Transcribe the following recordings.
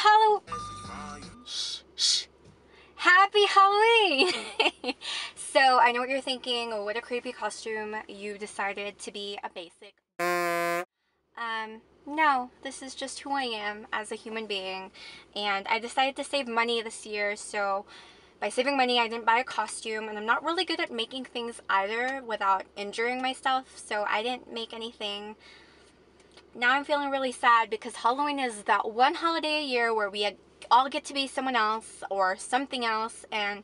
Halloween! Happy Halloween! so I know what you're thinking, what a creepy costume. You decided to be a basic. Um, no, this is just who I am as a human being. And I decided to save money this year, so by saving money, I didn't buy a costume, and I'm not really good at making things either without injuring myself, so I didn't make anything. Now I'm feeling really sad because Halloween is that one holiday a year where we all get to be someone else or something else, and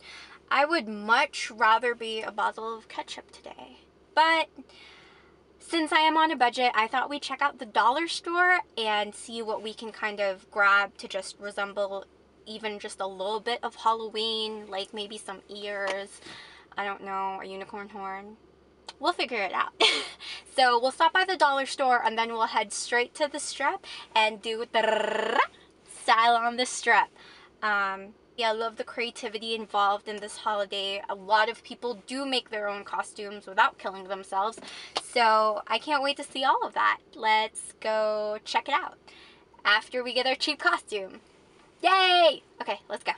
I would much rather be a bottle of ketchup today. But since I am on a budget, I thought we'd check out the dollar store and see what we can kind of grab to just resemble even just a little bit of Halloween, like maybe some ears, I don't know, a unicorn horn. We'll figure it out. so we'll stop by the dollar store and then we'll head straight to the strip and do the style on the strip. Um, yeah, I love the creativity involved in this holiday. A lot of people do make their own costumes without killing themselves. So I can't wait to see all of that. Let's go check it out after we get our cheap costume. Yay! Okay, let's go.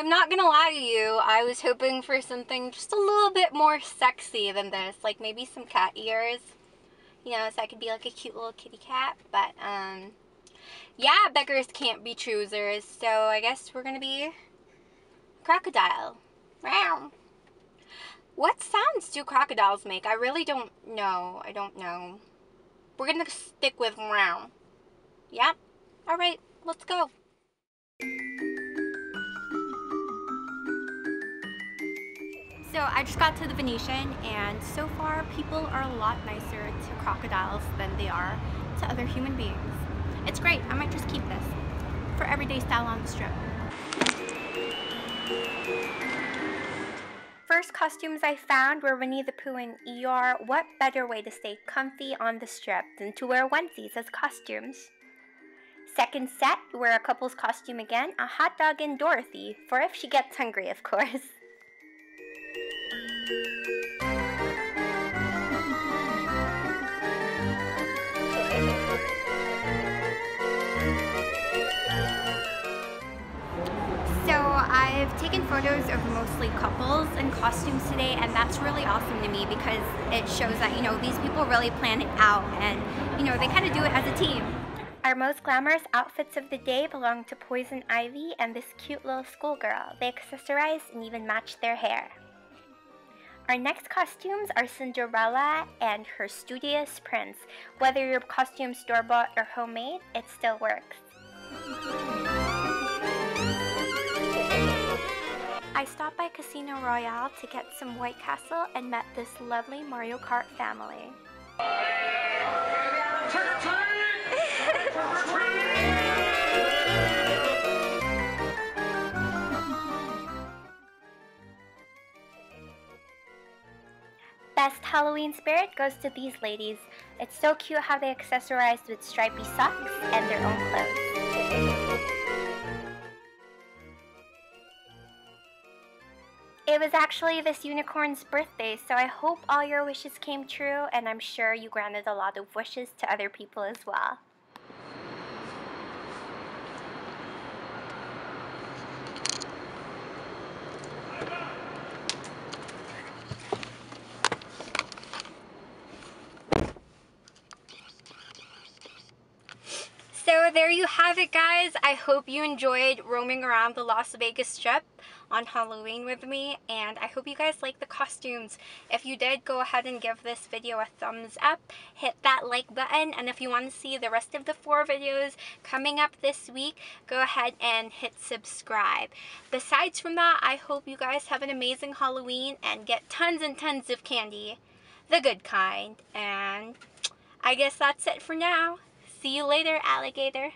I'm not gonna lie to you, I was hoping for something just a little bit more sexy than this, like maybe some cat ears, you know, so I could be like a cute little kitty cat, but, um, yeah, beggars can't be choosers, so I guess we're gonna be crocodile. Meow. What sounds do crocodiles make? I really don't know. I don't know. We're gonna stick with meow. Yep. Alright, let's go. I just got to the Venetian and so far people are a lot nicer to crocodiles than they are to other human beings. It's great. I might just keep this for everyday style on the strip. First costumes I found were Winnie the Pooh and Eeyore. What better way to stay comfy on the strip than to wear onesies as costumes? Second set, wear a couple's costume again, a hot dog and Dorothy, for if she gets hungry, of course. I've taken photos of mostly couples in costumes today and that's really awesome to me because it shows that, you know, these people really plan it out and, you know, they kind of do it as a team. Our most glamorous outfits of the day belong to Poison Ivy and this cute little schoolgirl. They accessorize and even match their hair. Our next costumes are Cinderella and her studious prince. Whether your costume store-bought or homemade, it still works. I stopped by Casino Royale to get some White Castle and met this lovely Mario Kart family. Best Halloween spirit goes to these ladies. It's so cute how they accessorized with stripy socks and their own clothes. It was actually this unicorn's birthday, so I hope all your wishes came true, and I'm sure you granted a lot of wishes to other people as well. So there you have it guys. I hope you enjoyed roaming around the Las Vegas Strip on Halloween with me and I hope you guys like the costumes. If you did, go ahead and give this video a thumbs up. Hit that like button and if you want to see the rest of the four videos coming up this week, go ahead and hit subscribe. Besides from that, I hope you guys have an amazing Halloween and get tons and tons of candy. The good kind. And I guess that's it for now. See you later, alligator.